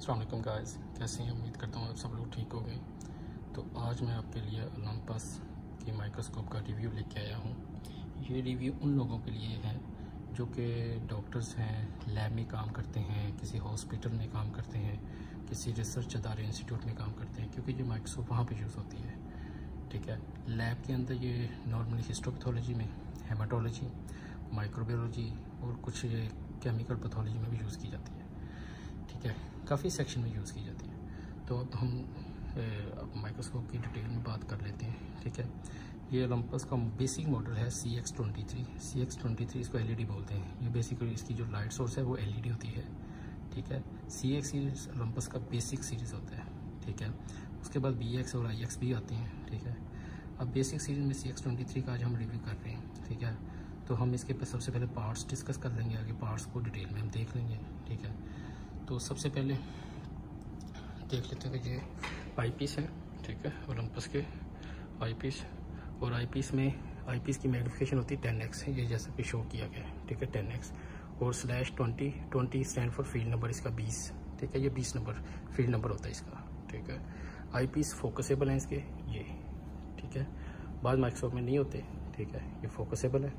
अलैक्म guys कैसे हैं? उम्मीद करता हूँ आप सब लोग ठीक हो गए तो आज मैं आपके लिए ओलंपस की माइक्रोस्कोप का रिव्यू लेके आया हूँ। ये रिव्यू उन लोगों के लिए है जो कि डॉक्टर्स हैं लैब में काम करते हैं, किसी हॉस्पिटल में काम करते हैं, किसी रिसर्च अदारे इंस्टीट्यूट में काम करते हैं, क्योंकि ये माइक्रोस्कोप वहाँ पर यूज़ होती है। ठीक है? लैब के अंदर ये नॉर्मली हिस्टोपैथोलॉजी में हेमाटोलॉजी माइक्रोबायोलॉजी और कुछ केमिकल पैथोलॉजी में भी यूज़ की जाती है। ठीक है? काफ़ी सेक्शन में यूज़ की जाती है। तो अब हम अब माइक्रोस्कोप की डिटेल में बात कर लेते हैं, ठीक है? ये ओलंपस का बेसिक मॉडल है C X twenty three C X twenty three इसको एल ई डी बोलते हैं। ये बेसिकली इसकी जो लाइट सोर्स है वो एल ई डी होती है, ठीक है? सी एक्स सीरीज़ ओलंपस का बेसिक सीरीज़ होता है, ठीक है? उसके बाद बी एक्स और आई एक्स भी आते हैं, ठीक है? अब बेसिक सीरीज़ में सी एक्स ट्वेंटी थ्री का आज हम रिव्यू कर रहे हैं, ठीक है? तो हम इसके सबसे पहले पार्ट्स डिस्कस कर लेंगे, आगे पार्ट्स को डिटेल में हम देख लेंगे, ठीक है? तो सबसे पहले देख लेते हैं कि ये आई पीस है, ठीक है ओलंपस के आई पीस और आई पीस में आई पीस की मैग्निफिकेशन होती है टेन एक्स ये जैसा कि शो किया गया है, ठीक है टेन एक्स और slash twenty twenty stand for field number इसका बीस, ठीक है, ये बीस नंबर फ़ील्ड नंबर होता है इसका, ठीक है। आई पीस फोकसेबल हैं इसके, ये, ठीक है। बाद माइक्रोसॉफ्ट में नहीं होते, ठीक है, ये फोकसेबल है।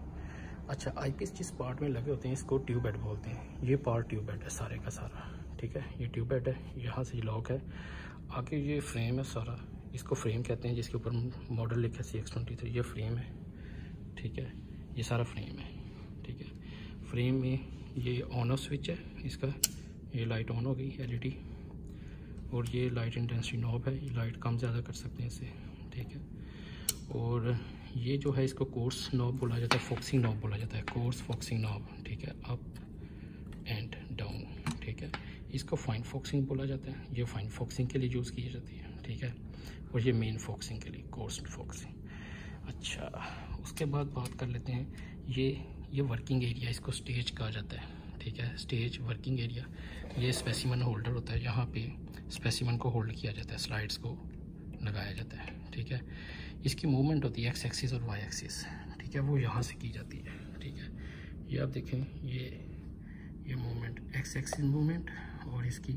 अच्छा आई पीस जिस पार्ट में लगे होते हैं, इसको ट्यूब बेड बोलते हैं। ये पार्ट ट्यूब बेड है सारे का सारा, ठीक है? ये ट्यूब बेड है, यहाँ से लॉक है। आगे ये फ्रेम है सारा, इसको फ्रेम कहते हैं, जिसके ऊपर मॉडल लिखा सी एक्स ट्वेंटी थ्री ये फ्रेम है, ठीक है? ये सारा फ्रेम है, ठीक है? फ्रेम में ये ऑन ऑफ़ स्विच है, इसका, ये लाइट ऑन हो गई एलईडी और ये लाइट इंटेंसिटी नॉब है, ये लाइट कम ज़्यादा कर सकते हैं इसे, ठीक है? और ये जो है इसको कोर्स नॉब बोला जाता है फोक्सिंग नॉब बोला जाता है कोर्स फोक्सिंग नॉब ठीक है अप एंड डाउन ठीक है। इसको फाइन फोक्सिंग बोला जाता है, ये फाइन फोक्सिंग के लिए यूज़ की जाती है, ठीक है, और ये मेन फोक्सिंग के लिए कोर्स फोक्सिंग अच्छा उसके बाद बात कर लेते हैं, ये ये वर्किंग एरिया इसको स्टेज कहा जाता है, ठीक है स्टेज वर्किंग एरिया ये स्पेसिमन होल्डर होता है, यहाँ पे स्पेसिमन को होल्ड किया जाता है स्लाइड्स को लगाया जाता है, ठीक है। इसकी मूवमेंट होती है एक्स एक्सिस और वाई एक्सिस ठीक है, वो यहाँ से की जाती है। ठीक है, ये आप देखें, ये ये मूवमेंट एक्स एक्सिस मूवमेंट और इसकी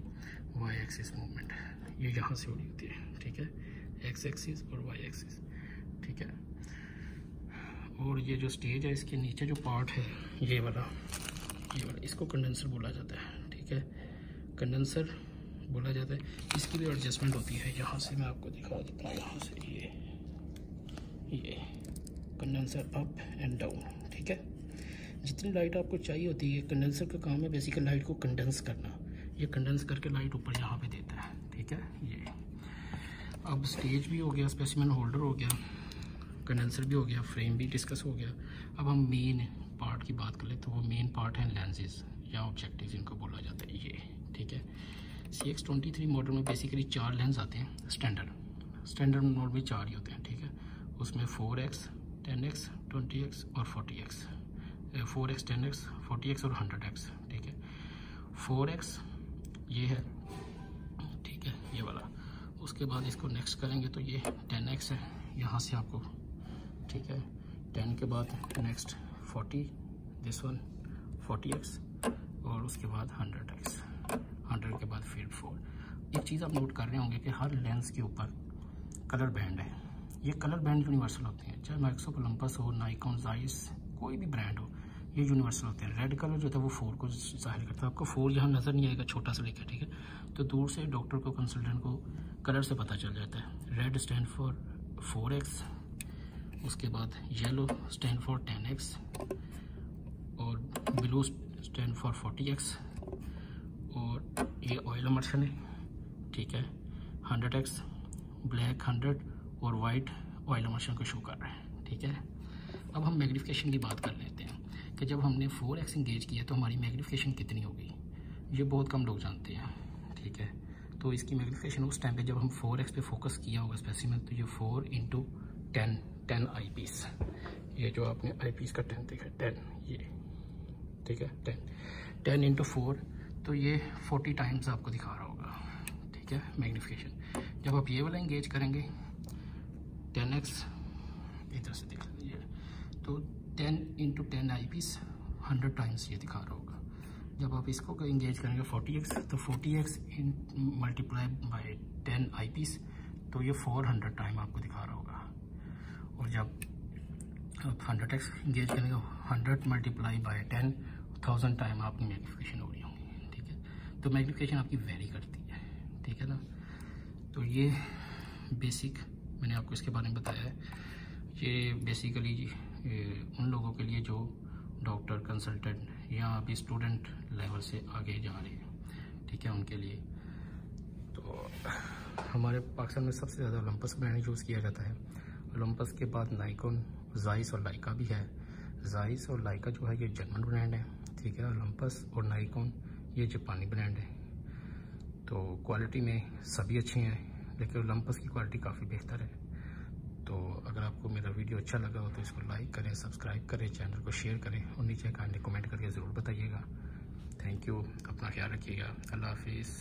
वाई एक्सिस मूवमेंट ये यहाँ से हो रही होती है। ठीक है एक्स एक्सिस और वाई एक्सिस ठीक है, और ये जो स्टेज है, इसके नीचे जो पार्ट है, ये वाला ये वाला, इसको कंडेंसर बोला जाता है। ठीक है कंडेंसर बोला जाता है। इसकी भी एडजस्टमेंट होती है। यहाँ से मैं आपको दिखा देता हूँ, यहाँ से, ये। ये कंडेंसर अप एंड डाउन ठीक है? जितनी लाइट आपको चाहिए होती है कंडेंसर का काम है बेसिकली लाइट को कंडेंस करना। ये कंडेंस करके लाइट ऊपर यहाँ पे देता है, ठीक है? ये। अब स्टेज भी हो गया स्पेसिमन होल्डर हो गया कंडेंसर भी हो गया फ्रेम भी डिस्कस हो गया। अब हम मेन पार्ट की बात करें तो वो मेन पार्ट है लेंसेज या ऑब्जेक्टिव इनको बोला जाता है, ये, ठीक है? C X twenty three model में बेसिकली चार लेंस आते हैं स्टैंडर्ड स्टैंडर्ड मोड में चार ही होते हैं, ठीक है? उसमें four X ten X twenty X और forty X four X ten X forty X और हंड्रेड एक्स ठीक है? फोर एक्स ये है, ठीक है, ये वाला। उसके बाद इसको नेक्स्ट करेंगे तो ये टेन एक्स है, यहाँ से आपको, ठीक है? टेन के बाद next forty this one forty X और उसके बाद हंड्रेड एक्स हंड्रेड के बाद फिर फोर एक चीज़ आप नोट कर रहे होंगे कि हर लेंस के ऊपर कलर बैंड है। ये कलर ब्रांड यूनिवर्सल होते हैं, चाहे माइक्सो कोलम्पस हो नाइकॉन जाइस कोई भी ब्रांड हो, ये यूनिवर्सल होते हैं। रेड कलर जो है वो फोर को ज़ाहिर करता है। आपको फोर यहाँ नज़र नहीं आएगा, छोटा सा लिखा ठीक है? तो दूर से डॉक्टर को कंसल्टेंट को कलर से पता चल जाता है। Red stand for four X उसके बाद yellow stand for ten X और blue stand for forty X और ये ऑयल मर्शन है, ठीक है? हंड्रेड एक्स ब्लैक हंड्रेड और वाइट ऑयल मर्शन को शो कर रहा है, ठीक है? अब हम मैग्निफिकेशन की बात कर लेते हैं कि जब हमने फोर एक्स इंगेज किया तो हमारी मैग्नीफिकेशन कितनी होगी ये बहुत कम लोग जानते हैं, ठीक है? तो इसकी मैग्नीफिकेशन उस टाइम पे जब हम फोर एक्स पे फोकस किया होगा स्पेसिमन तो ये four into ten ten eyepiece ये जो आपने आई पीस का टेन देखा टेन ये, ठीक है? टेन टेन इंटू फोर तो ये फोर्टी टाइम्स आपको दिखा रहा होगा, ठीक है? मैग्नीफिकेशन जब आप ये वाला इंगेज करेंगे टेन एक्स इधर से देख लीजिए तो ten into ten eyepiece hundred times ये दिखा रहा होगा। जब आप इसको इंगेज करेंगे फोर्टी एक्स तो forty X in multiply by ten eyepiece तो ये फोर हंड्रेड टाइम आपको दिखा रहा होगा। और जब आप हंड्रेड एक्स इंगेज करेंगे hundred multiply by ten thousand time आपकी मैग्नीफिकेशन हो रही होंगी, ठीक है? तो मैग्नीफिकेशन आपकी वेरी करती है, ठीक है ना? तो ये बेसिक मैंने आपको इसके बारे में बताया है। ये बेसिकली उन लोगों के लिए जो डॉक्टर कंसल्टेंट या अभी स्टूडेंट लेवल से आगे जा रहे हैं, ठीक है, उनके लिए। तो हमारे पाकिस्तान में सबसे ज़्यादा ओलंपस ब्रांड यूज़ किया जाता है। ओलंपस के बाद नाइकॉन जाइस और लाइका भी है। जाइस और लाइका जो है, ये जर्मन ब्रांड है, ठीक है। ओलंपस और नाइकॉन ये जापानी ब्रांड है। तो क्वालिटी में सभी अच्छे हैं। लेकिन ओलंपस की क्वालिटी काफ़ी बेहतर है। तो अगर आपको मेरा वीडियो अच्छा लगा हो तो इसको लाइक करें सब्सक्राइब करें चैनल को शेयर करें और नीचे कांडे कमेंट करके ज़रूर बताइएगा। थैंक यू अपना ख्याल रखिएगा। अल्लाह हाफिज़।